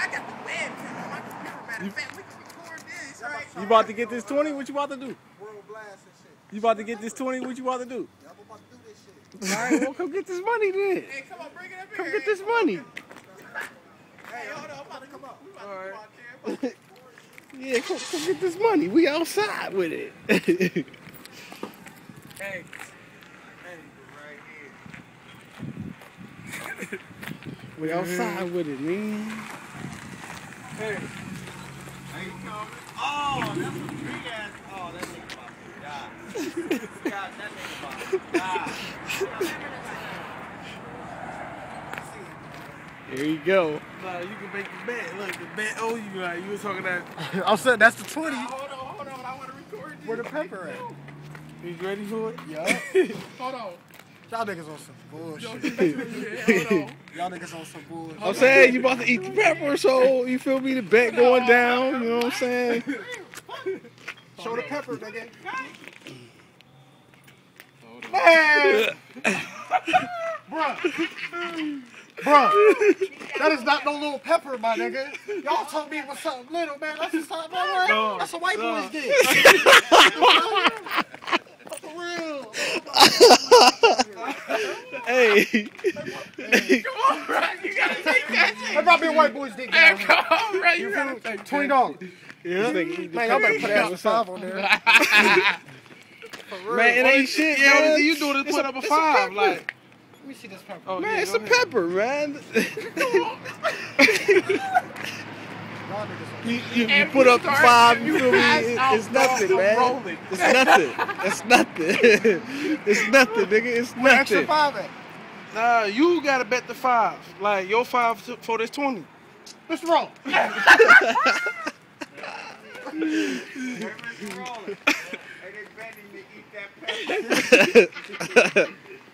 I got the webcam on matter of fact. We can record this, right? You about to get this 20? What you about to do? World blast and shit. You about to get this 20? What you about to do? Y'all about to do this shit. All right, well, come get this money then. Hey, come on, bring it up here. Come get this money. Hey, hold on, I'm about to come up. We about to All right. come out there. Yeah, come, come get this money. We outside with it. Hey. we outside with it, man. Hey. Oh, that's a big ass. Oh, that nigga about to die. God, that nigga about to die. There you go. Nah, you can make the bet. Look, the bet owe you. Like you was talking that. I'm saying that's the 20. Hold on, hold on. I want to record this. Where the pepper at? You ready for it? Yeah. Hold on. Y'all niggas on some bullshit. Hold. Y'all niggas on some bullshit. I'm saying you about to eat the pepper, so you feel me? The bet going down. You know what I'm saying? Show the pepper, nigga. Man, Bruh. Bruh. That is not no little pepper, my nigga. Y'all told me it was something little, man. That's just something, man. No, That's a white no. boy's dick. For. Hey. Come on, bro. You gotta take that shit. That might be a white boy's dick. Hey, down. come on, bro. You You gotta take? Twenty dollars. Yeah, this nigga eat the Man, y'all better pepper. put that five on there. Man, it ain't shit, Yeah, yo. you do is It's put up a five. like, Let me see this pepper. oh, Man, yeah, it's a ahead. pepper, man. Y'all niggas on You, you, you put up five, you you feel me? pass It- out, It's nothing, man. rolling. It's nothing. It's nothing. it's nothing, nigga. It's extra nothing. five at. Nah, you gotta bet the five. Like your five for this twenty. What's wrong?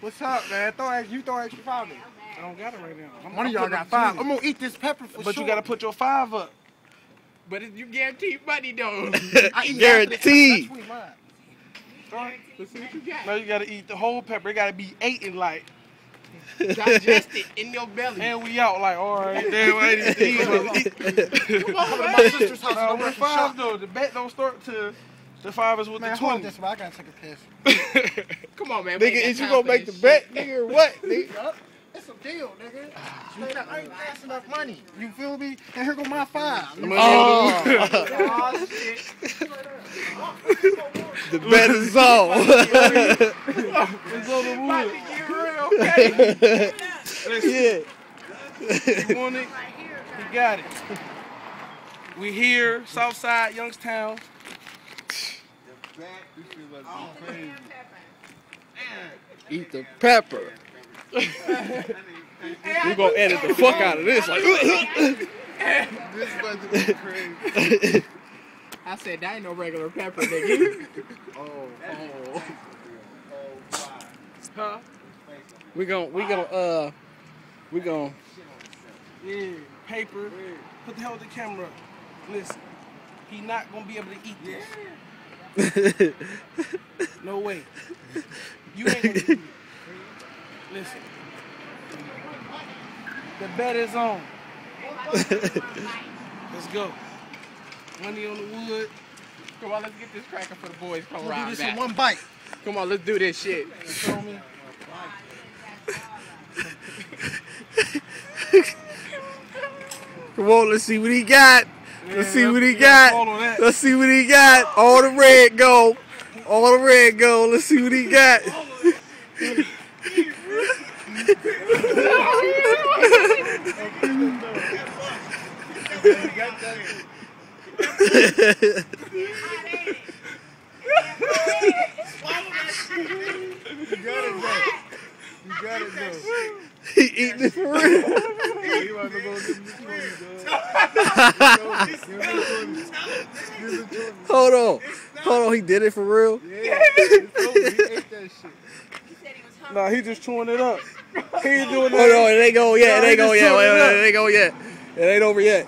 What's up, man? Throw ex- you throw extra five in. I don't got it right now. I'm, One of I'm y'all got five. 20. I'm gonna eat this pepper for But sure. But you gotta put your five up. But it- you guarantee money, though. I eat Guaranteed. That's mine. Let's see what you got. No, you gotta eat the whole pepper. It gotta be eaten like. Digest it in your belly. And we out like, all right, damn, I need to eat. it. Come on, man. my sister's house. Nah, I'm with working five shop. though, the bet don't start to the five is with Man, the hold twenty. this, man. I gotta take a piss. Come on, man. Nigga, is you gonna make the this bet, nigga, or what? Nigga? Yup. It's a deal, nigga. Straight up, I ain't fast enough money. You feel me? And here go my five. Oh, Oh, shit. the bet is on. It's on the wood. to get real, okay? yeah. You want it? You got it. We here, Southside, Youngstown. Eat the pepper. We gonna edit the fuck out of this. Like, this is crazy I said, that ain't no regular pepper, nigga. Oh, oh. Huh? we gonna, we gonna, uh, we gonna. Yeah, paper. Put the hell with the camera. Listen, he not gonna be able to eat this. No way. You ain't gonna eat it. Listen. The bet is on. Let's go. Money on the wood. Come on, let's get this cracker for the boys. Come do this back. in one bite. Come on, let's do this shit. You feel me? Come on, let's see what he got. Let's see what he got. Let's see what he got. All the red go. All the red go. Let's see what he got. You got it, though. he eating it for real. You want to go get the Hold on. Hold on. He did it for real. Yeah, he ate that shit. Nah, he just chewing it up. He ain't doing Hold on. that. It ain't going yet. It ain't going just yet. Wait, it wait, it ain't going yet. It ain't over yet.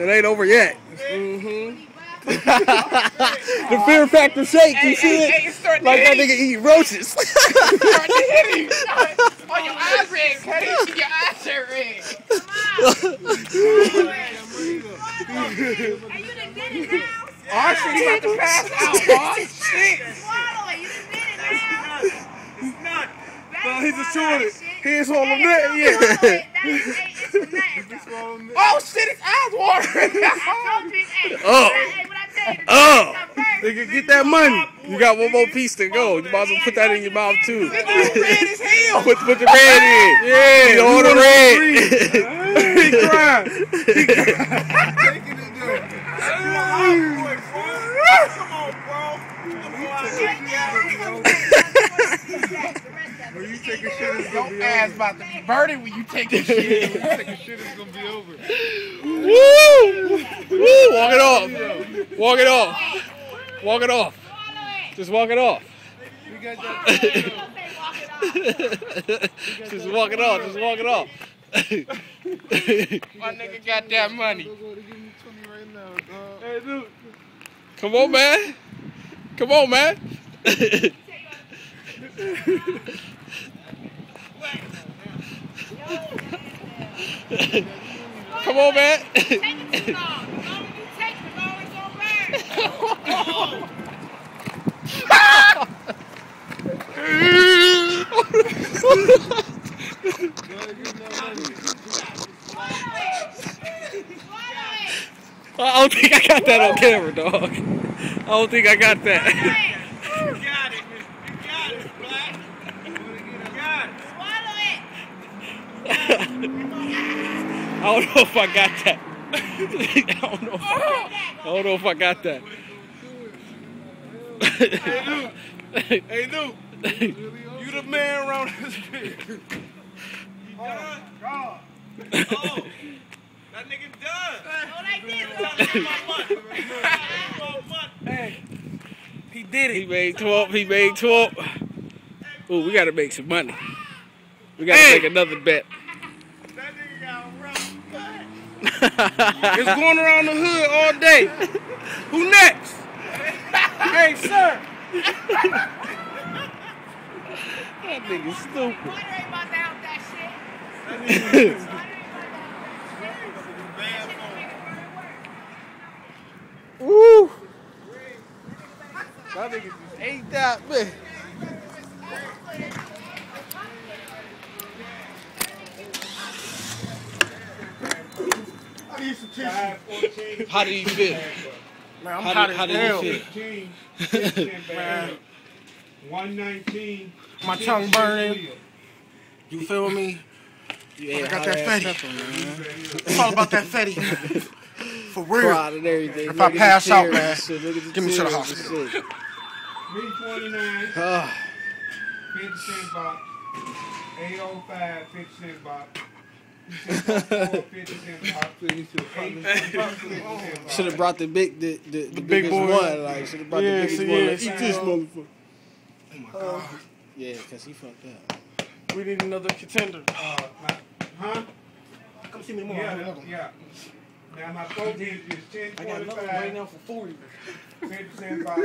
It ain't over yet. Mm-hmm. the fear factor shake. You Hey, see hey, it? hey, Like that nigga eat roaches. Starting to hit him. Oh, your eyes red, Cuddy. Your eyes are red. Hey, you done did it now. Oh shit, he about to pass out. Oh shit. Swallow it. You done did it now. No, he just chewing it. He He ain't swallowing that yet. That is, hey, it's for nothing. Oh shit, his eyes watering. I told you, hey, Oh. hey, what I tell you, Oh. oh. Nigga, get that money. You got one more piece to go. You might as well put that in your mouth too. Nigga, red as hell. Put put the red in. Yeah, You all the wanna red. he crying. Come on, bro. Come on, When you take a shit, it's gonna be Your ass about to be burning when you take this shit. over. Take a shit, it's gonna be over. Woo! Woo! Walk it off. Walk it off. Walk it off. Just walk it off. You got that. Just walk it off. Just walk it off. My nigga got that money. Go to give me 20 right now, dog. Hey, dude. Come on, man. Come on, man. Come on, man. Take it too long. The longer you take it, the longer it's gonna burn. I don't think I got that on camera, dog. I don't think I got that. You got it. You got it, Black. You got it. I don't know if I got that. I don't know if I got, I don't know if I got that. Hey, dude. You the man around this bitch. You done? Oh, that nigga done. Oh, they did. That's my money. That's my money. Hey, he did it. He made 12. He made 12. Ooh, we got to make some money. We got to Hey. make another bet. That nigga got a rough cut. It's going around the hood all day. Who next? hey, sir. That nigga stupid. Water ain't about to help that shit. Ain't Woo. That nigga just ate that, man. I need tissue. How do you feel? Man, I'm How hot did, as how did hell. he feel? Man, 119. my tongue burning. You feel me? You I got that ass fatty. pepper, man. It's all about that fatty. For real. Cried and everything. If Look I at the pass out, tears man, give shit. Look at the get me to the tears and hospital. shit. 329, Ah, 50 cent box. 805, 50 cent box. Should have brought the big, the, the, the, big biggest boy. one. Like, should have brought Yeah, the biggest so one. Like, Eat this motherfucker. Oh my god. Yeah, because he fucked up. We need another contender. Uh, my, huh? Come see me tomorrow. I Yeah, have another one. yeah. Now my quote is, is I got another one right now for 40. 50 cent box.